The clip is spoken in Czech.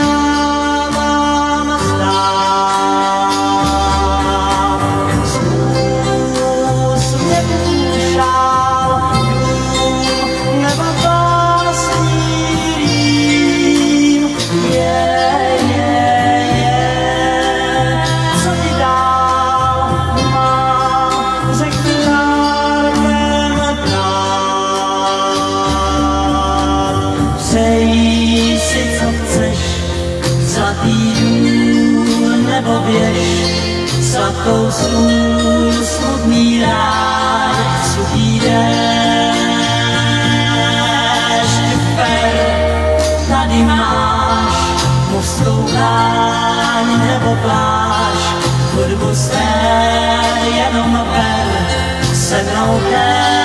Krishna sladkou sůl, smutný ráj, suchý déšť, per, tady máš mořskou hráň nebo pláž, hudbu jenom per, se mnou per.